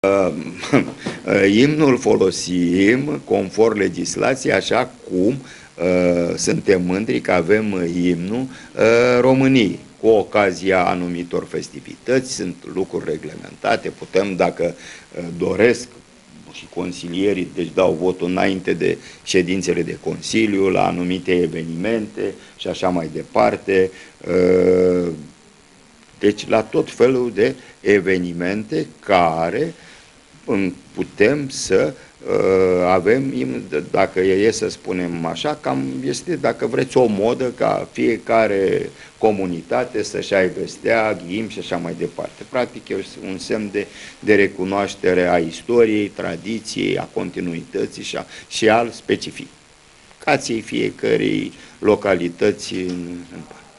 Imnul folosim conform legislației așa cum uh, suntem mândri că avem imnul uh, României cu ocazia anumitor festivități, sunt lucruri reglementate, putem, dacă uh, doresc, și consilierii, deci dau votul înainte de ședințele de Consiliu, la anumite evenimente și așa mai departe. Uh, deci la tot felul de evenimente care putem să uh, avem, dacă e să spunem așa, cam este, dacă vreți, o modă ca fiecare comunitate să-și aibă steag, ghim și așa mai departe. Practic e un semn de, de recunoaștere a istoriei, tradiției, a continuității și, a, și al specificației fiecărei localități în, în parte.